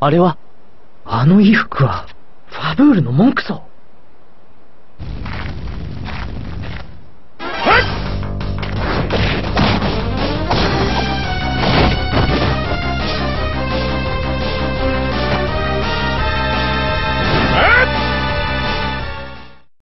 あれは、あの衣服は、ファブールの文句ぞ。